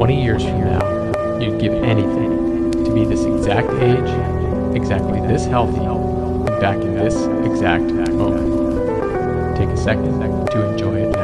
20 years from now, you'd give anything to be this exact age, exactly this healthy, and back in this exact moment. Take a second to enjoy it.